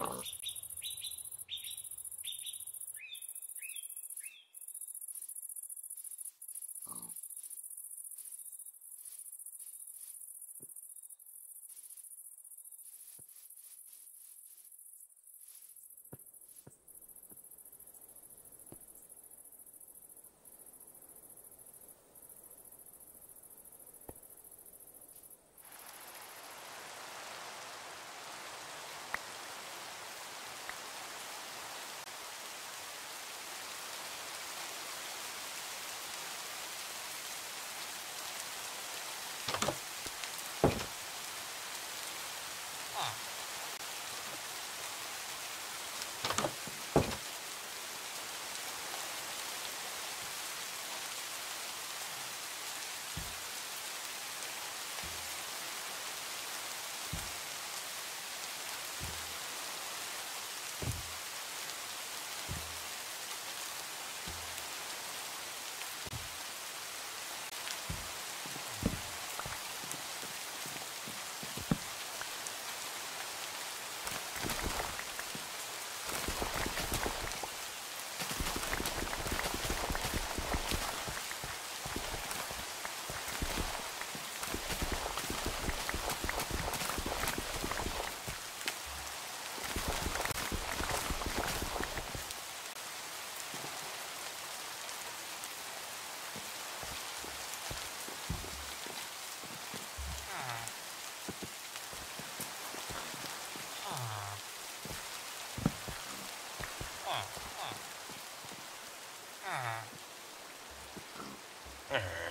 customers. Uh-huh.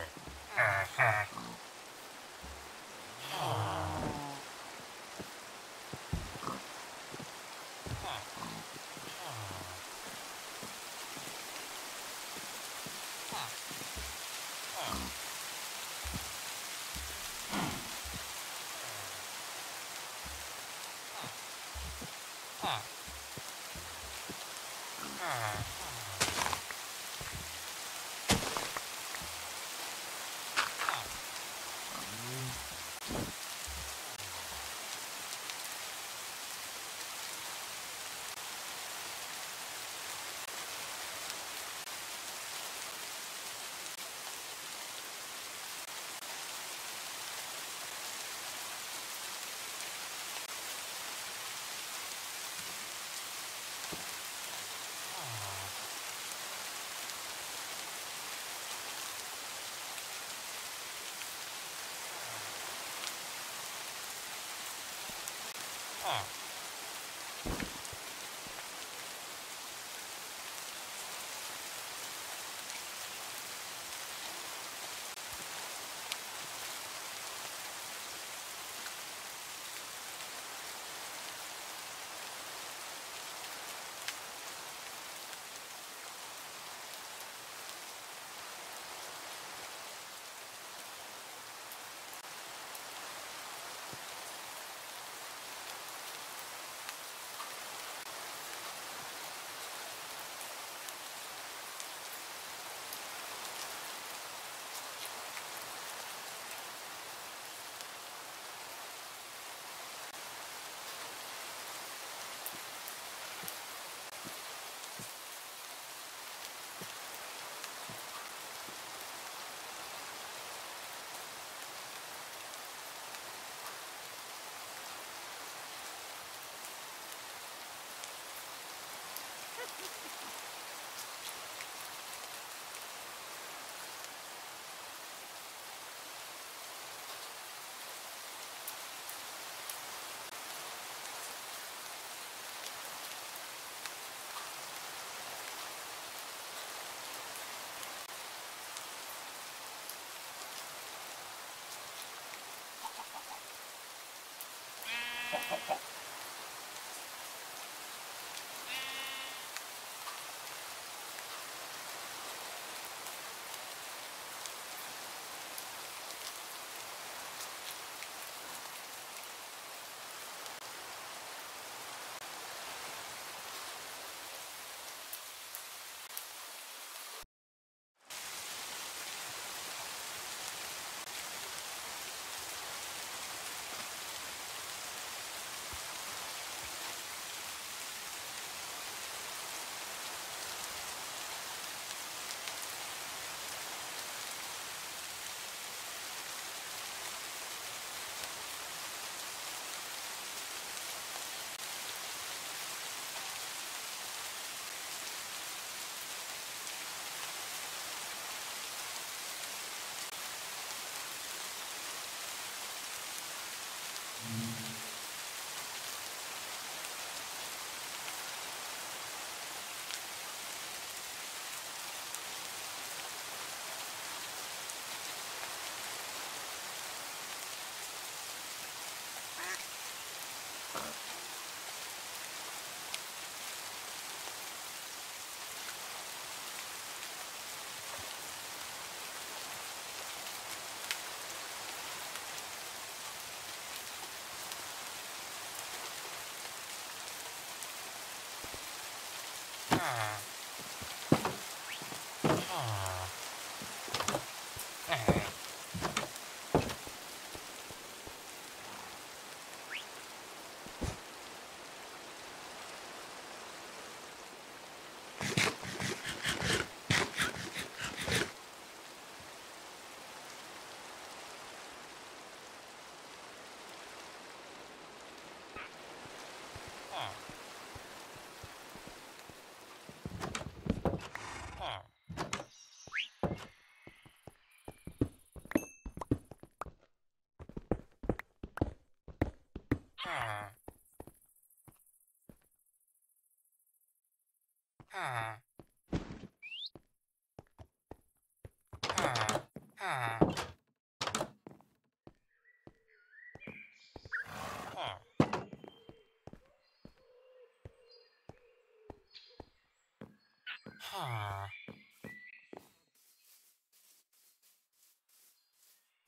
ほう。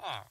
Ah.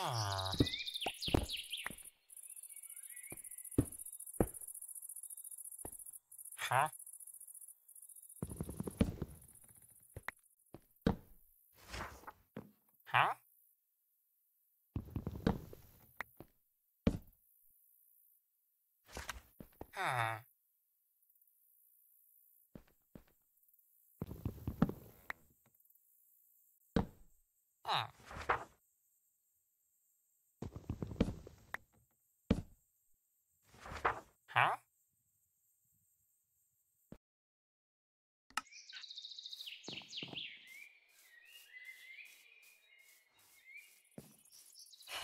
Huh? Huh. Huh.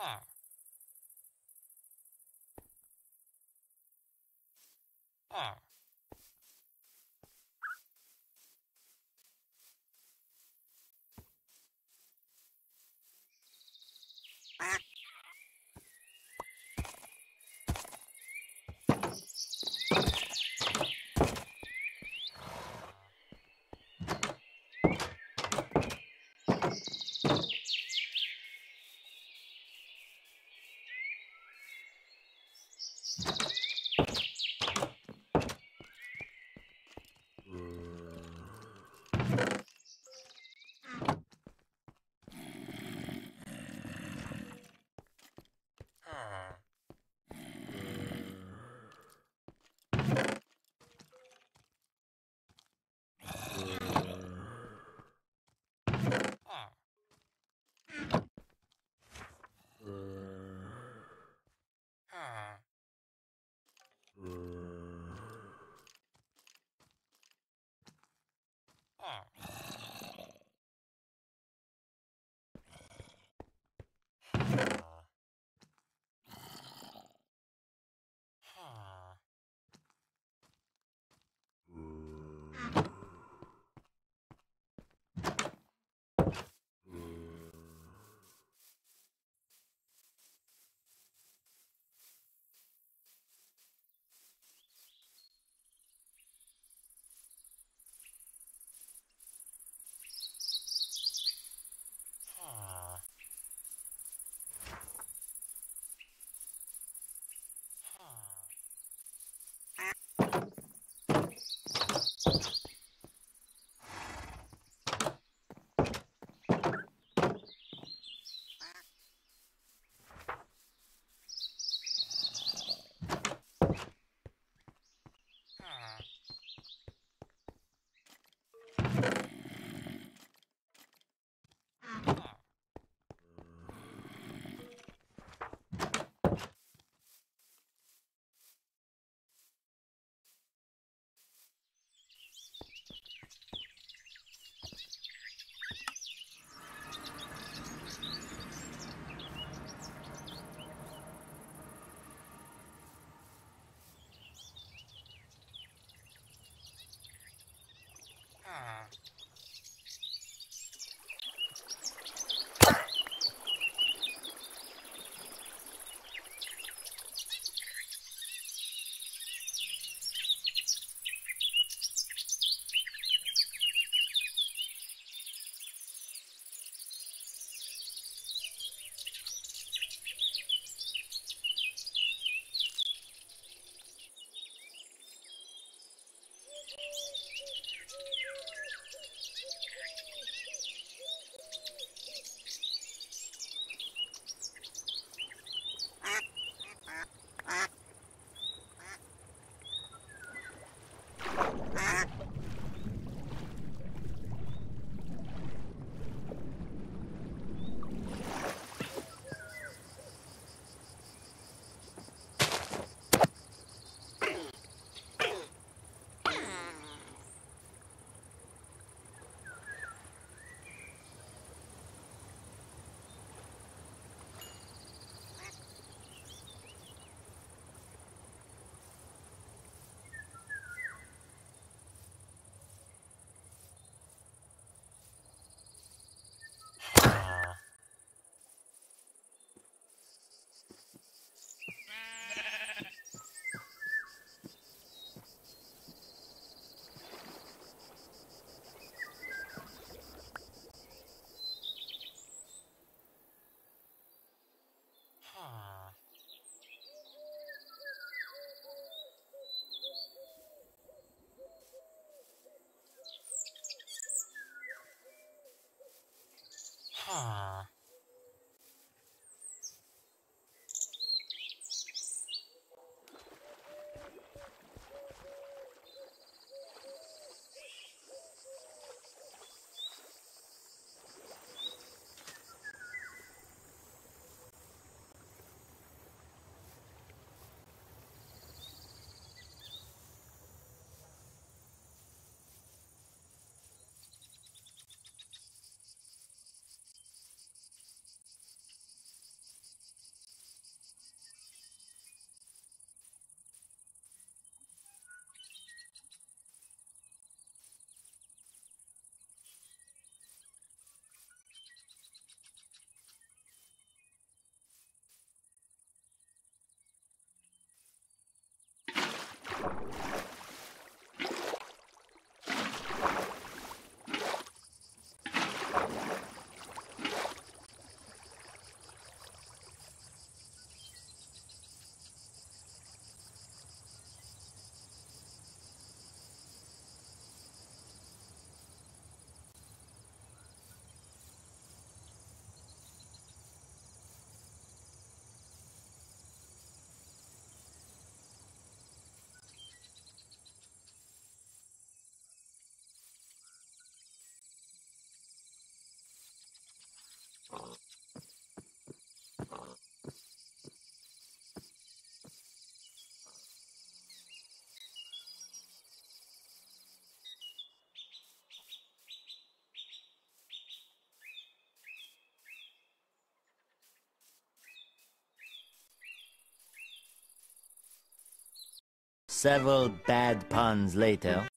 Ah. Are. Quack. Ah. Ah! はあ。Several bad puns later.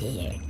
here.